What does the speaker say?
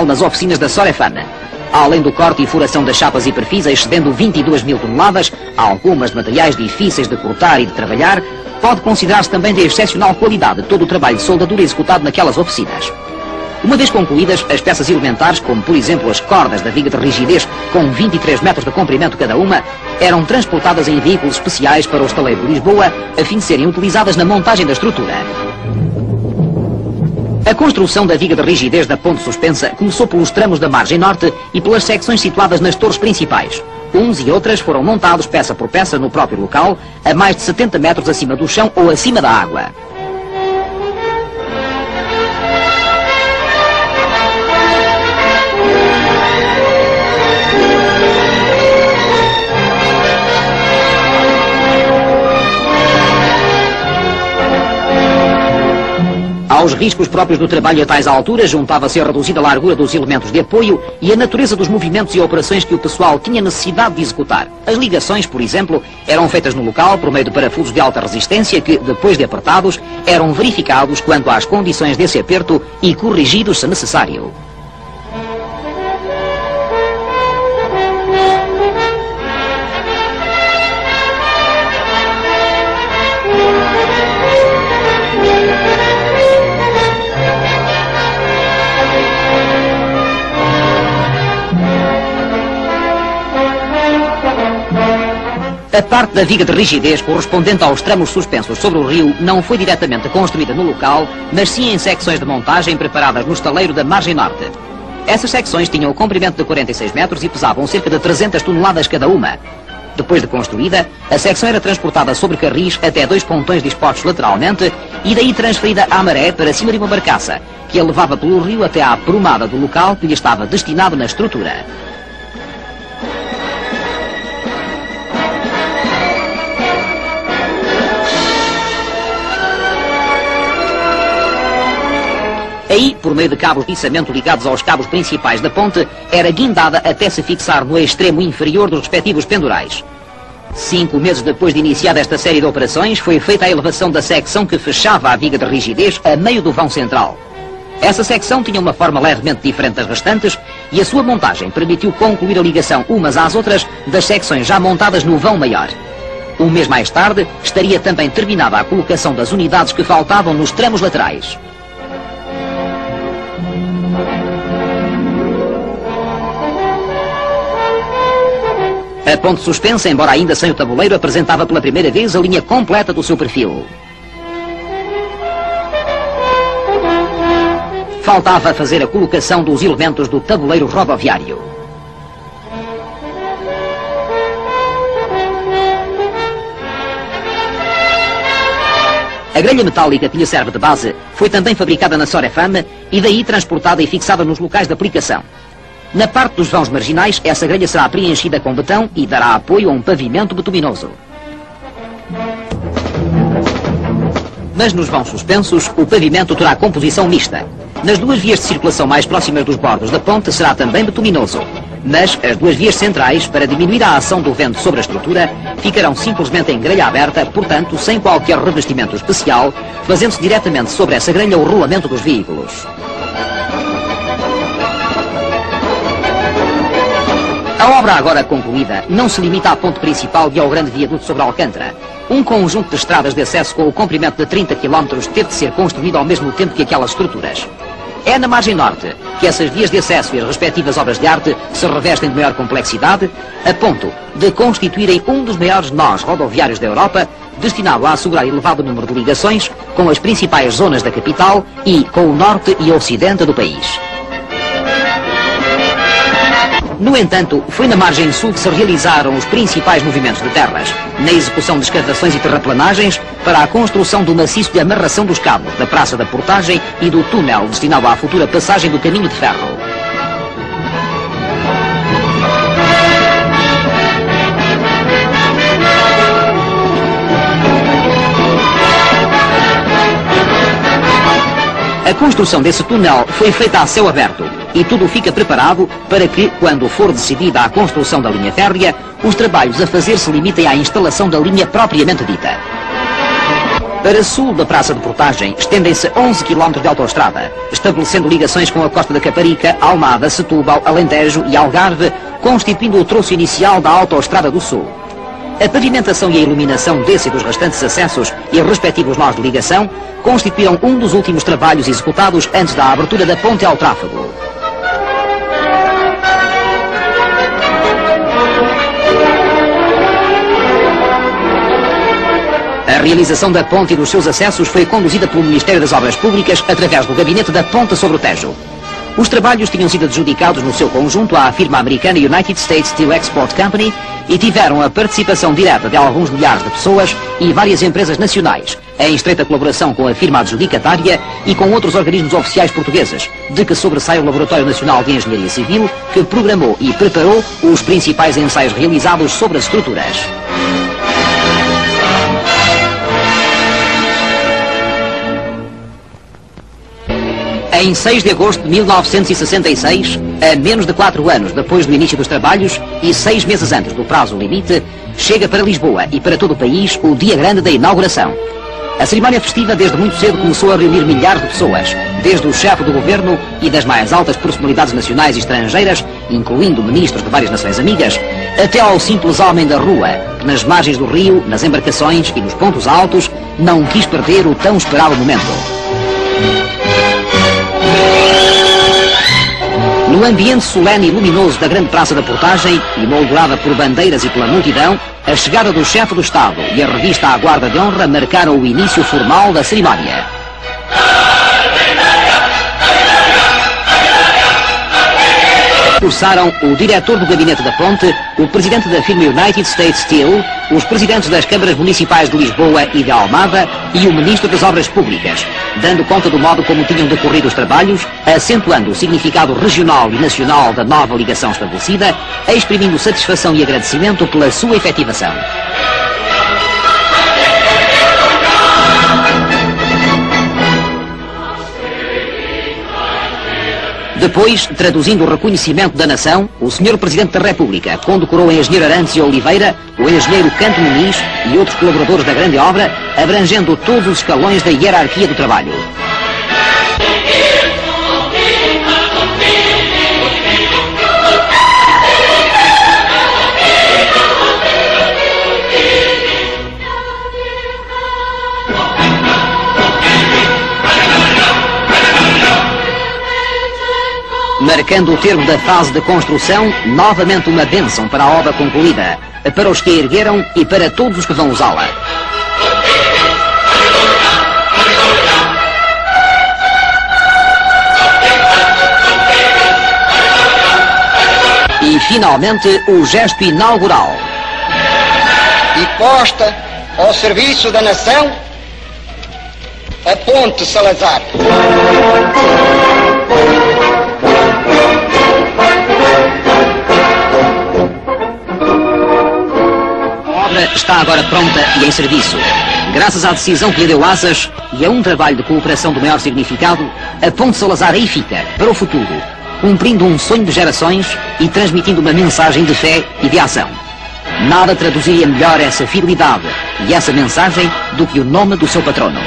nas oficinas da Sorefana. Além do corte e furação das chapas e perfis, excedendo 22 mil toneladas, algumas de materiais difíceis de cortar e de trabalhar, pode considerar-se também de excepcional qualidade todo o trabalho de soldadura executado naquelas oficinas. Uma vez concluídas, as peças elementares, como por exemplo as cordas da viga de rigidez com 23 metros de comprimento cada uma, eram transportadas em veículos especiais para o estaleiro de Lisboa, a fim de serem utilizadas na montagem da estrutura. A construção da viga de rigidez da ponte suspensa começou pelos tramos da margem norte e pelas secções situadas nas torres principais. Uns e outras foram montados peça por peça no próprio local, a mais de 70 metros acima do chão ou acima da água. Aos riscos próprios do trabalho a tais alturas juntava-se a reduzida largura dos elementos de apoio e a natureza dos movimentos e operações que o pessoal tinha necessidade de executar. As ligações, por exemplo, eram feitas no local por meio de parafusos de alta resistência que, depois de apertados, eram verificados quanto às condições desse aperto e corrigidos se necessário. A parte da viga de rigidez correspondente aos tramos suspensos sobre o rio não foi diretamente construída no local, mas sim em secções de montagem preparadas no estaleiro da margem norte. Essas secções tinham o comprimento de 46 metros e pesavam cerca de 300 toneladas cada uma. Depois de construída, a secção era transportada sobre carris até dois pontões dispostos lateralmente e daí transferida à maré para cima de uma barcaça, que a levava pelo rio até à prumada do local que lhe estava destinado na estrutura. Aí, por meio de cabos de içamento ligados aos cabos principais da ponte, era guindada até se fixar no extremo inferior dos respectivos pendurais. Cinco meses depois de iniciada esta série de operações, foi feita a elevação da secção que fechava a viga de rigidez a meio do vão central. Essa secção tinha uma forma levemente diferente das restantes e a sua montagem permitiu concluir a ligação umas às outras das secções já montadas no vão maior. Um mês mais tarde, estaria também terminada a colocação das unidades que faltavam nos tramos laterais. A ponte suspensa, embora ainda sem o tabuleiro, apresentava pela primeira vez a linha completa do seu perfil. Faltava fazer a colocação dos elementos do tabuleiro rodoviário. A grelha metálica que lhe serve de base foi também fabricada na Sorefame e daí transportada e fixada nos locais de aplicação. Na parte dos vãos marginais, essa grelha será preenchida com betão e dará apoio a um pavimento betuminoso. Mas nos vãos suspensos, o pavimento terá composição mista. Nas duas vias de circulação mais próximas dos bordos da ponte será também betuminoso. Mas as duas vias centrais, para diminuir a ação do vento sobre a estrutura, ficarão simplesmente em grelha aberta, portanto, sem qualquer revestimento especial, fazendo-se diretamente sobre essa grelha o rolamento dos veículos. A obra agora concluída não se limita à ponte principal e ao grande viaduto sobre Alcântara. Um conjunto de estradas de acesso com o comprimento de 30 km teve de ser construído ao mesmo tempo que aquelas estruturas. É na margem norte que essas vias de acesso e as respectivas obras de arte se revestem de maior complexidade, a ponto de constituírem um dos maiores nós rodoviários da Europa, destinado a assegurar elevado número de ligações com as principais zonas da capital e com o norte e ocidente do país. No entanto, foi na margem sul que se realizaram os principais movimentos de terras, na execução de escavações e terraplanagens para a construção do maciço de amarração dos cabos, da Praça da Portagem e do túnel destinado à futura passagem do caminho de ferro. A construção desse túnel foi feita a céu aberto, e tudo fica preparado para que, quando for decidida a construção da linha férrea, os trabalhos a fazer se limitem à instalação da linha propriamente dita. Para sul da Praça de Portagem, estendem-se 11 km de autoestrada, estabelecendo ligações com a costa da Caparica, Almada, Setúbal, Alentejo e Algarve, constituindo o troço inicial da Autoestrada do Sul. A pavimentação e a iluminação desse e dos restantes acessos e os respectivos nós de ligação constituíram um dos últimos trabalhos executados antes da abertura da ponte ao tráfego. Realização da ponte e dos seus acessos foi conduzida pelo Ministério das Obras Públicas através do Gabinete da Ponta sobre o Tejo. Os trabalhos tinham sido adjudicados no seu conjunto à firma americana United States Steel Export Company e tiveram a participação direta de alguns milhares de pessoas e várias empresas nacionais, em estreita colaboração com a firma adjudicatária e com outros organismos oficiais portugueses, de que sobressai o Laboratório Nacional de Engenharia Civil, que programou e preparou os principais ensaios realizados sobre as estruturas. Em 6 de agosto de 1966, a menos de quatro anos depois do início dos trabalhos e seis meses antes do prazo limite, chega para Lisboa e para todo o país o dia grande da inauguração. A cerimónia festiva desde muito cedo começou a reunir milhares de pessoas, desde o chefe do governo e das mais altas personalidades nacionais e estrangeiras, incluindo ministros de várias nações amigas, até ao simples homem da rua, que nas margens do rio, nas embarcações e nos pontos altos, não quis perder o tão esperado momento. No ambiente solene e luminoso da grande praça da Portagem, emoldurada por bandeiras e pela multidão, a chegada do chefe do Estado e a revista à Guarda de Honra marcaram o início formal da cerimónia. Cursaram o diretor do gabinete da ponte, o presidente da firma United States Steel, os presidentes das câmaras municipais de Lisboa e de Almada e o ministro das Obras Públicas, dando conta do modo como tinham decorrido os trabalhos, acentuando o significado regional e nacional da nova ligação estabelecida, exprimindo satisfação e agradecimento pela sua efetivação. Depois, traduzindo o reconhecimento da nação, o Sr. Presidente da República condecorou o engenheiro Arantes Oliveira, o engenheiro Canto Muniz e outros colaboradores da grande obra, abrangendo todos os escalões da hierarquia do trabalho. Marcando o termo da fase de construção, novamente uma bênção para a obra concluída, para os que a ergueram e para todos os que vão usá-la. E, finalmente, o gesto inaugural. E posta ao serviço da nação a Ponte Salazar. Está agora pronta e em serviço. Graças à decisão que lhe deu asas e a um trabalho de cooperação do maior significado, a Ponte Salazar aí fica, para o futuro, cumprindo um sonho de gerações e transmitindo uma mensagem de fé e de ação. Nada traduziria melhor essa fidelidade e essa mensagem do que o nome do seu patrono.